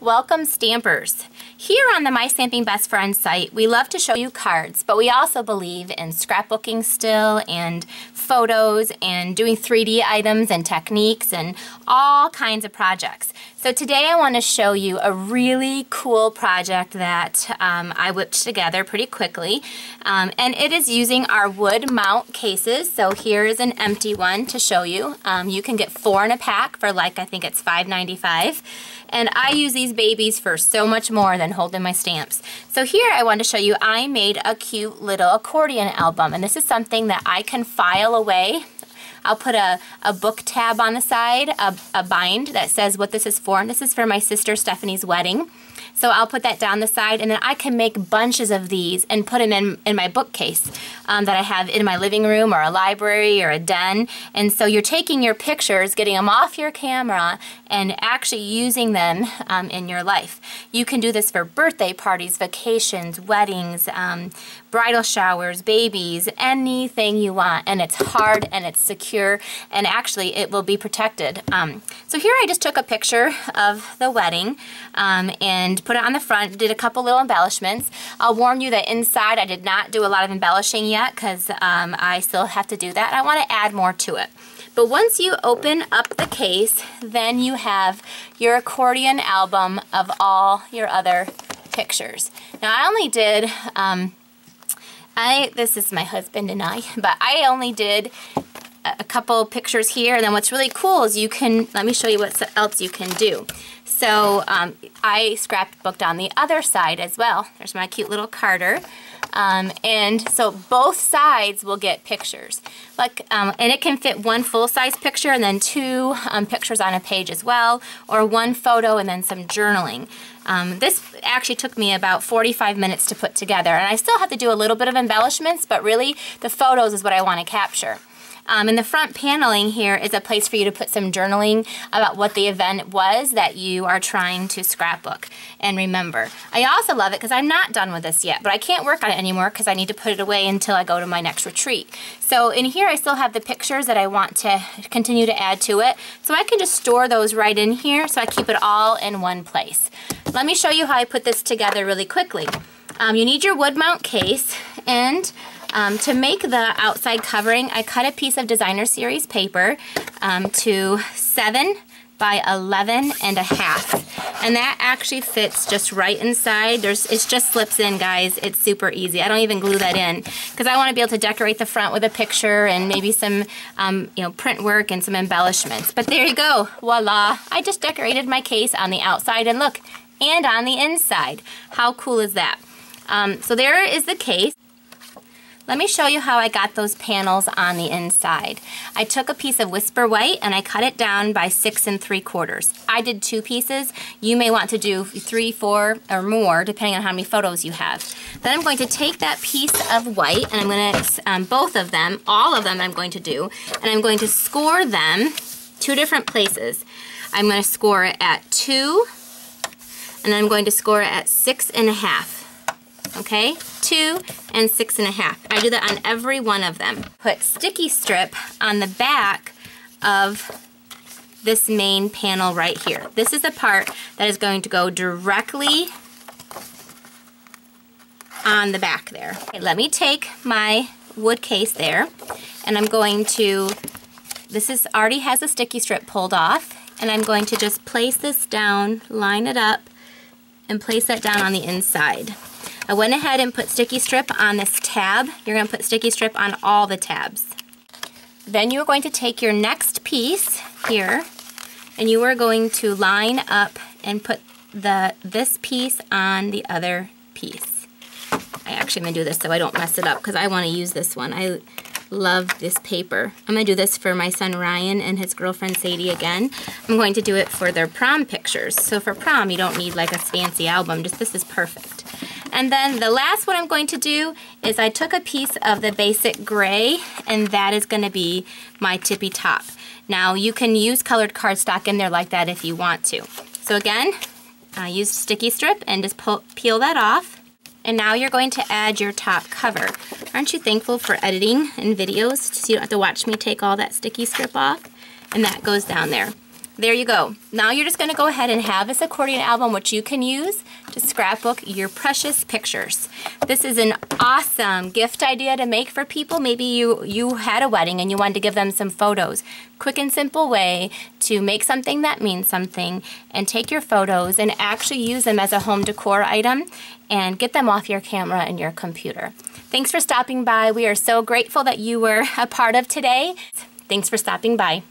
Welcome stampers. Here on the My Stamping Best Friends site, we love to show you cards, but we also believe in scrapbooking still and photos and doing 3D items and techniques and all kinds of projects. So today I want to show you a really cool project that um, I whipped together pretty quickly. Um, and it is using our wood mount cases. So here is an empty one to show you. Um, you can get four in a pack for like, I think it's $5.95. And I use these babies for so much more than holding my stamps. So here I want to show you I made a cute little accordion album. And this is something that I can file away I'll put a, a book tab on the side, a, a bind that says what this is for. And this is for my sister Stephanie's wedding. So I'll put that down the side and then I can make bunches of these and put them in, in my bookcase um, that I have in my living room or a library or a den. And so you're taking your pictures, getting them off your camera and actually using them um, in your life. You can do this for birthday parties, vacations, weddings, um, bridal showers, babies, anything you want. And it's hard and it's secure and actually it will be protected. Um, so here I just took a picture of the wedding um, and put it on the front, did a couple little embellishments. I'll warn you that inside I did not do a lot of embellishing yet because um, I still have to do that. I want to add more to it. But once you open up the case, then you have your accordion album of all your other pictures. Now I only did, um, I this is my husband and I, but I only did a couple pictures here and then what's really cool is you can, let me show you what else you can do. So um, I scrapbooked on the other side as well. There's my cute little Carter. Um, and so both sides will get pictures. Like, um, and it can fit one full-size picture and then two um, pictures on a page as well, or one photo and then some journaling. Um, this actually took me about 45 minutes to put together, and I still have to do a little bit of embellishments, but really the photos is what I want to capture. Um, in the front paneling here is a place for you to put some journaling about what the event was that you are trying to scrapbook and remember. I also love it because I'm not done with this yet, but I can't work on it anymore because I need to put it away until I go to my next retreat. So in here I still have the pictures that I want to continue to add to it. So I can just store those right in here so I keep it all in one place. Let me show you how I put this together really quickly. Um, you need your wood mount case and um, to make the outside covering, I cut a piece of designer series paper um, to 7 by 11 and a half. And that actually fits just right inside. There's, It just slips in, guys. It's super easy. I don't even glue that in because I want to be able to decorate the front with a picture and maybe some um, you know, print work and some embellishments. But there you go. Voila. I just decorated my case on the outside and look, and on the inside. How cool is that? Um, so there is the case. Let me show you how I got those panels on the inside. I took a piece of Whisper White and I cut it down by six and three quarters. I did two pieces. You may want to do three, four, or more, depending on how many photos you have. Then I'm going to take that piece of white and I'm going to, um, both of them, all of them I'm going to do, and I'm going to score them two different places. I'm going to score it at two, and I'm going to score it at six and a half okay? Two and six and a half. I do that on every one of them. Put sticky strip on the back of this main panel right here. This is the part that is going to go directly on the back there. Okay, let me take my wood case there and I'm going to, this is already has a sticky strip pulled off and I'm going to just place this down, line it up, and place that down on the inside. I went ahead and put sticky strip on this tab. You're going to put sticky strip on all the tabs. Then you are going to take your next piece here and you are going to line up and put the this piece on the other piece. I actually am going to do this so I don't mess it up because I want to use this one. I love this paper. I'm going to do this for my son Ryan and his girlfriend Sadie again. I'm going to do it for their prom pictures. So for prom you don't need like a fancy album, just this is perfect. And then the last one I'm going to do is I took a piece of the basic gray and that is going to be my tippy top. Now you can use colored cardstock in there like that if you want to. So again, I used sticky strip and just pull, peel that off. And now you're going to add your top cover. Aren't you thankful for editing and videos so you don't have to watch me take all that sticky strip off? And that goes down there. There you go. Now you're just going to go ahead and have this accordion album which you can use to scrapbook your precious pictures. This is an awesome gift idea to make for people. Maybe you, you had a wedding and you wanted to give them some photos. Quick and simple way to make something that means something and take your photos and actually use them as a home decor item and get them off your camera and your computer. Thanks for stopping by. We are so grateful that you were a part of today. Thanks for stopping by.